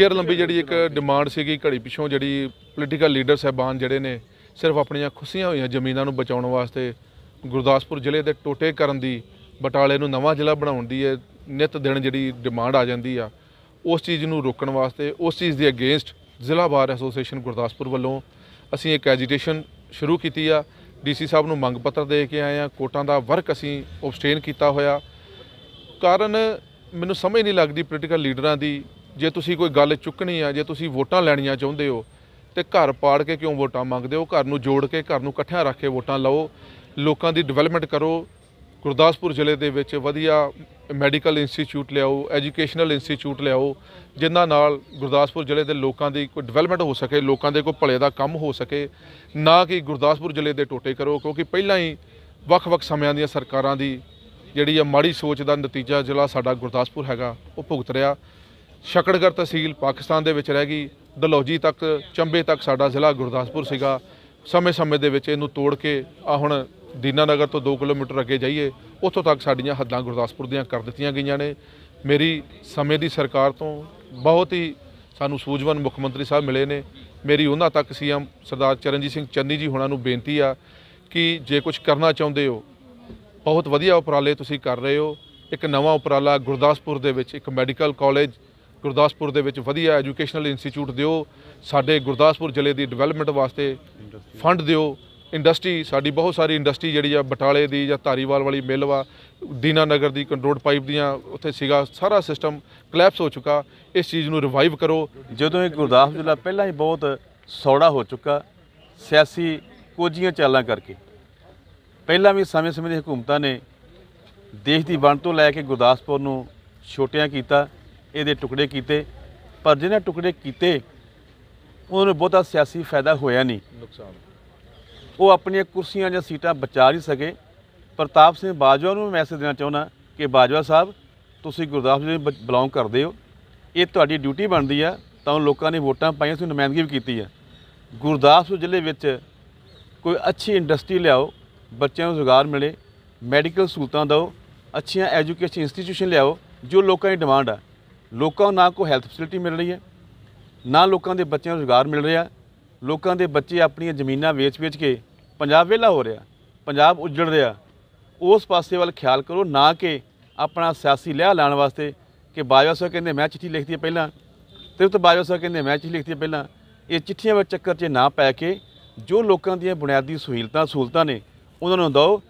ਚਿਰ ਲੰਬੀ ਜਿਹੜੀ ਇੱਕ ਡਿਮਾਂਡ ਸੀਗੀ ਘੜੀ ਪਿਛੋਂ ਜਿਹੜੀ ਪੋਲੀਟੀਕਲ ਲੀਡਰ ਸਾਹਿਬਾਨ ਜਿਹੜੇ ਨੇ, ਸਿਰਫ ਆਪਣੀਆਂ ਖੁਸ਼ੀਆਂ ਹੋਈਆਂ ਜ਼ਮੀਨਾਂ ਨੂੰ ਬਚਾਉਣ ਵਾਸਤੇ ਗੁਰਦਾਸਪੁਰ ਜ਼ਿਲ੍ਹੇ ਦੇ ਟੋਟੇ ਕਰਨ ਦੀ, ਬਟਾਲੇ ਨੂੰ ਨਵਾਂ ਜ਼ਿਲ੍ਹਾ ਬਣਾਉਣ ਦੀ ਇਹ ਨਿਤ ਦਿਨ ਜਿਹੜੀ ਡਿਮਾਂਡ ਆ ਜਾਂਦੀ ਆ, ਉਸ ਚੀਜ਼ ਨੂੰ ਰੋਕਣ ਵਾਸਤੇ, ਉਸ ਚੀਜ਼ ਦੇ ਅਗੇਂਸਟ ਜ਼ਿਲ੍ਹਾ ਬਾਰ ਐਸੋਸੀਏਸ਼ਨ ਗੁਰਦਾਸਪੁਰ ਵੱਲੋਂ ਅਸੀਂ ਇੱਕ ਐਜੀਟੇਸ਼ਨ ਸ਼ੁਰੂ ਕੀਤੀ ਆ। ਡੀਸੀ ਸਾਹਿਬ ਨੂੰ ਮੰਗ ਪੱਤਰ ਦੇ ਕੇ ਆਏ ਆ, ਕੋਟਾਂ ਦਾ ਵਰਕ ਅਸੀਂ ਅਬਸਟੇਨ ਕੀਤਾ ਹੋਇਆ। ਕਾਰਨ ਮੈਨੂੰ ਸਮਝ ਨਹੀਂ ਲੱਗਦੀ ਪੋਲੀਟੀਕਲ ਲੀਡਰਾਂ ਦੀ ਜੇ ਤੁਸੀਂ ਕੋਈ ਗੱਲ ਚੁੱਕਣੀ ਆ, ਜੇ ਤੁਸੀਂ ਵੋਟਾਂ ਲੈਣੀਆਂ ਚਾਹੁੰਦੇ ਹੋ, ਤੇ ਘਰ ਪਾੜ ਕੇ ਕਿਉਂ ਵੋਟਾਂ ਮੰਗਦੇ ਹੋ? ਘਰ ਨੂੰ ਜੋੜ ਕੇ, ਘਰ ਨੂੰ ਇਕੱਠਿਆਂ ਰੱਖ ਕੇ ਵੋਟਾਂ ਲਓ, ਲੋਕਾਂ ਦੀ ਡਿਵੈਲਪਮੈਂਟ ਕਰੋ, ਗੁਰਦਾਸਪੁਰ ਜ਼ਿਲ੍ਹੇ ਦੇ ਵਿੱਚ ਵਧੀਆ ਮੈਡੀਕਲ ਇੰਸਟੀਚਿਊਟ ਲਿਆਓ ਐਜੂਕੇਸ਼ਨਲ ਇੰਸਟੀਚਿਊਟ ਲਿਆਓ, ਜਿਨ੍ਹਾਂ ਨਾਲ ਗੁਰਦਾਸਪੁਰ ਜ਼ਿਲ੍ਹੇ ਦੇ ਲੋਕਾਂ ਦੀ ਕੋਈ ਡਿਵੈਲਪਮੈਂਟ ਹੋ ਸਕੇ, ਲੋਕਾਂ ਦੇ ਕੋਈ ਭਲੇ ਦਾ ਕੰਮ ਹੋ ਸਕੇ, ਨਾ ਕਿ ਗੁਰਦਾਸਪੁਰ ਜ਼ਿਲ੍ਹੇ ਦੇ ਟੋਟੇ ਕਰੋ, ਕਿਉਂਕਿ ਪਹਿਲਾਂ ਹੀ ਵੱਖ-ਵੱਖ ਸਮਿਆਂ ਦੀਆਂ ਸਰਕਾਰਾਂ ਦੀ ਜਿਹੜੀ ਆ ਮਾੜੀ ਸੋਚ ਦਾ ਨਤੀਜਾ ਜ਼ਿਲ੍ਹਾ ਸਾਡਾ ਗੁਰਦਾਸਪੁਰ ਹੈਗਾ, ਉਹ ਭੁਗਤ ਰਿਹਾ। ਸ਼ਕੜਗੜ ਤਹਿਸੀਲ ਪਾਕਿਸਤਾਨ ਦੇ ਵਿੱਚ ਰਹਿ ਗਈ। ਦਲੌਜੀ ਤੱਕ, ਚੰਬੇ ਤੱਕ ਸਾਡਾ ਜ਼ਿਲ੍ਹਾ ਗੁਰਦਾਸਪੁਰ ਸੀਗਾ। ਸਮੇਂ-ਸਮੇਂ ਦੇ ਵਿੱਚ ਇਹਨੂੰ ਤੋੜ ਕੇ ਆ ਹੁਣ ਦੀਨਾਨਗਰ ਤੋਂ 2 ਕਿਲੋਮੀਟਰ ਅੱਗੇ ਜਾਈਏ, ਉੱਥੋਂ ਤੱਕ ਸਾਡੀਆਂ ਹੱਦਾਂ ਗੁਰਦਾਸਪੁਰ ਦੀਆਂ ਕਰ ਦਿੱਤੀਆਂ ਗਈਆਂ ਨੇ। ਮੇਰੀ ਸਮੇਂ ਦੀ ਸਰਕਾਰ ਤੋਂ ਬਹੁਤ ਹੀ ਸਾਨੂੰ ਸੂਝਵਾਨ ਮੁੱਖ ਮੰਤਰੀ ਸਾਹਿਬ ਮਿਲੇ ਨੇ। ਮੇਰੀ ਉਹਨਾਂ ਤੱਕ ਸੀਐਮ ਸਰਦਾਰ ਚਰਨਜੀਤ ਸਿੰਘ ਚੰਨੀ ਜੀ ਹੁਣਾਂ ਨੂੰ ਬੇਨਤੀ ਆ ਕਿ ਜੇ ਕੁਝ ਕਰਨਾ ਚਾਹੁੰਦੇ ਹੋ, ਬਹੁਤ ਵਧੀਆ ਉਪਰਾਲੇ ਤੁਸੀਂ ਕਰ ਰਹੇ ਹੋ। ਇੱਕ ਨਵਾਂ ਉਪਰਾਲਾ ਗੁਰਦਾਸਪੁਰ ਦੇ ਵਿੱਚ ਇੱਕ ਮੈਡੀਕਲ ਕਾਲਜ ਗੁਰਦਾਸਪੁਰ ਦੇ ਵਿੱਚ ਵਧੀਆ ਐਜੂਕੇਸ਼ਨਲ ਇੰਸਟੀਚਿਊਟ ਦਿਓ, ਸਾਡੇ ਗੁਰਦਾਸਪੁਰ ਜ਼ਿਲ੍ਹੇ ਦੀ ਡਿਵੈਲਪਮੈਂਟ ਵਾਸਤੇ ਫੰਡ ਦਿਓ। ਇੰਡਸਟਰੀ ਸਾਡੀ ਬਹੁਤ ਸਾਰੀ ਇੰਡਸਟਰੀ ਜਿਹੜੀ ਆ, ਬਟਾਲੇ ਦੀ ਜਾਂ ਧਾਰੀਵਾਲ ਵਾਲੀ ਮਿੱਲ ਵਾ, ਦੀਨਾ ਨਗਰ ਦੀ ਕੰਟਰੋਲ ਪਾਈਪ ਦੀਆਂ, ਉੱਥੇ ਸੀਗਾ, ਸਾਰਾ ਸਿਸਟਮ ਕਲੈਪਸ ਹੋ ਚੁੱਕਾ। ਇਸ ਚੀਜ਼ ਨੂੰ ਰਿਵਾਈਵ ਕਰੋ। ਜਦੋਂ ਇਹ ਗੁਰਦਾਸਪੁਰ ਜ਼ਿਲ੍ਹਾ ਪਹਿਲਾਂ ਹੀ ਬਹੁਤ ਸੌੜਾ ਹੋ ਚੁੱਕਾ, ਸਿਆਸੀ ਕੋਝੀਆਂ ਚਾਲਾਂ ਕਰਕੇ। ਪਹਿਲਾਂ ਵੀ ਸਮੇਂ-ਸਮੇਂ ਦੀ ਹਕੂਮਤਾਂ ਨੇ ਦੇਸ਼ ਦੀ ਵੰਡ ਤੋਂ ਲੈ ਕੇ ਗੁਰਦਾਸਪੁਰ ਨੂੰ ਛੋਟਿਆਂ ਕੀਤਾ। ਇਹਦੇ ਟੁਕੜੇ ਕੀਤੇ ਪਰ ਜਿਹਨਾਂ ਟੁਕੜੇ ਕੀਤੇ ਉਹਨਾਂ ਨੂੰ ਬਹੁਤਾ ਸਿਆਸੀ ਫਾਇਦਾ ਹੋਇਆ ਨਹੀਂ। ਨੁਕਸਾਨ। ਉਹ ਆਪਣੀਆਂ ਕੁਰਸੀਆਂ ਜਾਂ ਸੀਟਾਂ ਬਚਾ ਨਹੀਂ ਸਕੇ। ਪ੍ਰਤਾਪ ਸਿੰਘ ਬਾਜਵਾ ਨੂੰ ਮੈਸੇਜ ਦੇਣਾ ਚਾਹੁੰਦਾ ਕਿ ਬਾਜਵਾ ਸਾਹਿਬ ਤੁਸੀਂ ਗੁਰਦਾਸਪੁਰ ਨੂੰ ਬਿਲੋਂਗ ਕਰਦੇ ਹੋ। ਇਹ ਤੁਹਾਡੀ ਡਿਊਟੀ ਬਣਦੀ ਆ ਤਾਂ ਲੋਕਾਂ ਨੇ ਵੋਟਾਂ ਪਾਈਆਂ ਤੁਸੀਂ ਨੁਮਾਇੰਦਗੀ ਵੀ ਕੀਤੀ ਆ। ਗੁਰਦਾਸਪੁਰ ਜ਼ਿਲ੍ਹੇ ਵਿੱਚ ਕੋਈ ਅੱਛੀ ਇੰਡਸਟਰੀ ਲਿਆਓ ਬੱਚਿਆਂ ਨੂੰ ਰੁਜ਼ਗਾਰ ਮਿਲੇ ਮੈਡੀਕਲ ਸਹੂਲਤਾਂ ਦਿਓ ਅੱਛੀਆਂ ਐਜੂਕੇਸ਼ਨ ਇੰਸਟੀਟਿਊਸ਼ਨ ਲਿਆਓ ਜੋ ਲੋਕਾਂ ਦੀ ਡਿਮਾਂਡ ਆ। ਲੋਕਾਂ ਨੂੰ ਨਾ ਕੋਈ ਹੈਲਥ ਫੈਸਿਲਿਟੀ ਮਿਲ ਰਹੀ ਹੈ, ਨਾ ਲੋਕਾਂ ਦੇ ਬੱਚਿਆਂ ਨੂੰ ਰੁਜ਼ਗਾਰ ਮਿਲ ਰਿਹਾ, ਲੋਕਾਂ ਦੇ ਬੱਚੇ ਆਪਣੀਆਂ ਜ਼ਮੀਨਾਂ ਵੇਚ-ਵੇਚ ਕੇ ਪੰਜਾਬ ਵਿਹਲਾ ਹੋ ਰਿਹਾ, ਪੰਜਾਬ ਉੱਜੜ ਰਿਹਾ। ਉਸ ਪਾਸੇ ਵੱਲ ਖਿਆਲ ਕਰੋ, ਨਾ ਕਿ ਆਪਣਾ ਸਿਆਸੀ ਲਿਆ ਲਾਣ ਵਾਸਤੇ ਕਿ ਬਾਜਵਾ ਸਾਹਿਬ ਕਹਿੰਦੇ ਮੈਂ ਚਿੱਠੀ ਲਿਖਤੀ ਪਹਿਲਾਂ ਤੇ ਉਹ ਤੋਂ ਬਾਜਵਾ ਸਾਹਿਬ ਕਹਿੰਦੇ ਮੈਂ ਚਿੱਠੀ ਲਿਖਤੀ ਪਹਿਲਾਂ, ਇਹ ਚਿੱਠੀਆਂ ਵਿੱਚ ਚੱਕਰ 'ਚ ਨਾ ਪੈ ਕੇ ਜੋ ਲੋਕਾਂ ਦੀਆਂ ਬੁਨਿਆਦੀ ਸਹੂਲਤਾਂ ਸਹੂਲਤਾਂ ਨੇ, ਉਹਨਾਂ ਨੂੰ ਦਿਓ